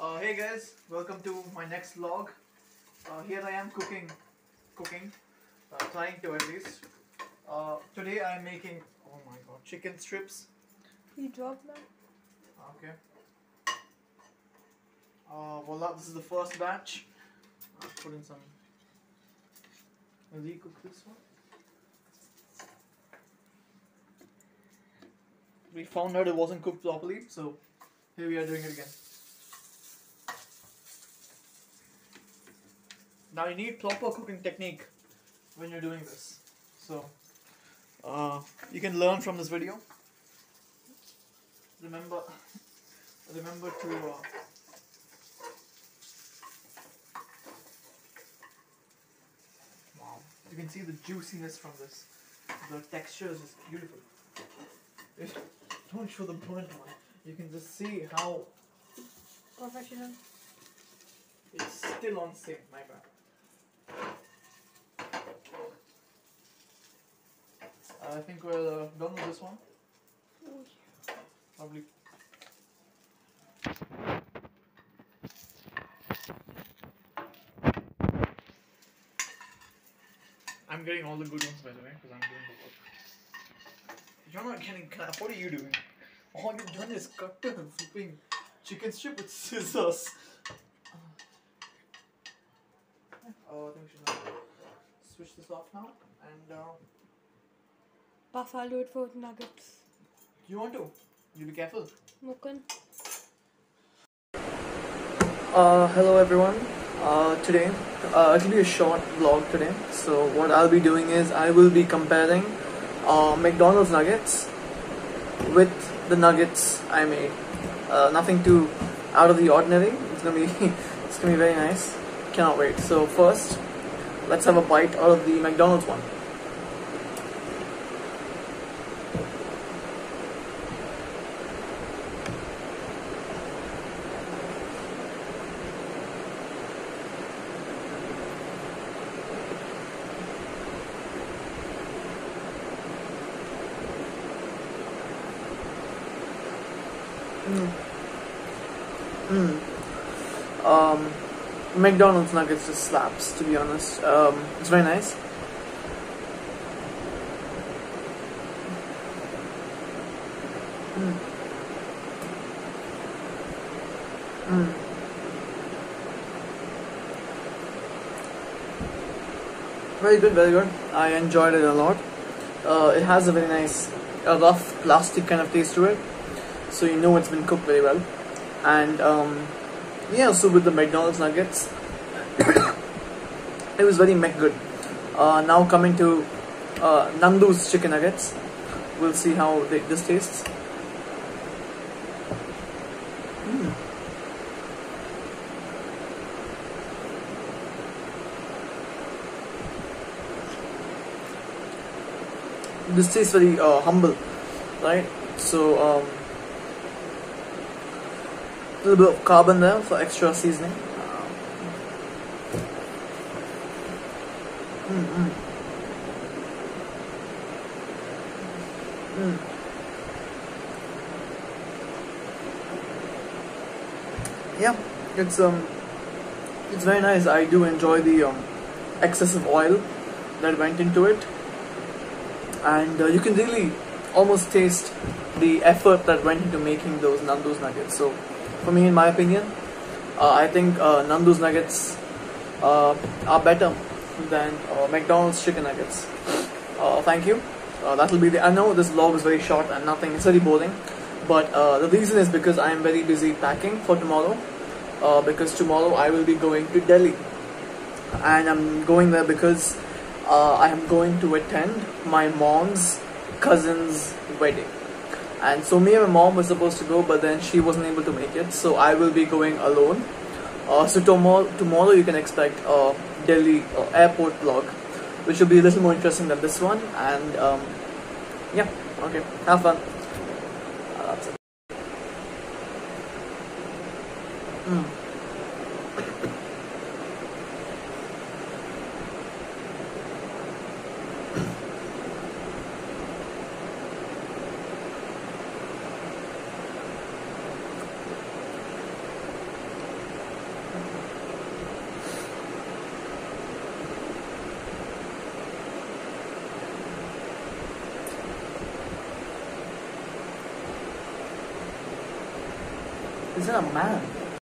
Uh, hey guys, welcome to my next vlog. Uh, here I am cooking, cooking, uh, trying to at least. Uh, today I'm making, oh my god, chicken strips. You dropped that? Okay. Uh, voila, this is the first batch. I'll put in some. Will you cook this one? We found out it wasn't cooked properly, so here we are doing it again. Now you need proper cooking technique when you're doing this. So uh, you can learn from this video. Remember, remember to. Uh, wow, you can see the juiciness from this. The texture is just beautiful. If- Don't show the burnt one. You can just see how Professional. it's still on same. My bad. I think we're uh, done with this one. Probably. I'm getting all the good ones by the way, because I'm doing the work. You're not getting clap. What are you doing? All you've done is cut the flipping chicken strip with scissors. Oh, I think we should switch this off now. And uh, Buff, I'll do it for nuggets. you want to? You be careful. Mukund. Uh, hello everyone. Uh, today, uh, it'll be a short vlog today. So what I'll be doing is I will be comparing uh, McDonald's nuggets with the nuggets I made. Uh, nothing too out of the ordinary. It's gonna be it's gonna be very nice. Cannot wait. So first, let's have a bite out of the McDonald's one. Mm. Um, McDonald's nuggets just slaps, to be honest. Um, it's very nice. Mm. Mm. Very good, very good. I enjoyed it a lot. Uh, it has a very nice, a rough plastic kind of taste to it, so you know it's been cooked very well and um, yeah so with the mcdonald's nuggets it was very mech good. Uh, now coming to uh, nandu's chicken nuggets. We'll see how they, this tastes. Mm. this tastes very uh, humble right? So um, a little bit of carbon there for extra seasoning. Mm, mm. Mm. Yeah, it's um, it's very nice. I do enjoy the um, excessive oil that went into it, and uh, you can really almost taste the effort that went into making those Nandu's nuggets. So for me, in my opinion, uh, I think uh, Nandu's nuggets uh, are better than uh, McDonald's chicken nuggets. Uh, thank you. Uh, that will be the. I know this vlog is very short and nothing. It's very boring, but the reason is because I am very busy packing for tomorrow. Because tomorrow I will be going to Delhi, and I'm going there because I am going to attend my mom's cousin's wedding and so me and my mom were supposed to go but then she wasn't able to make it. So i will be going alone. Uh, so tomorrow tomorrow you can expect a delhi uh, airport vlog which will be a little more interesting than this one. And um, yeah okay. Have fun. Uh, that's it. Mm. Is it a man?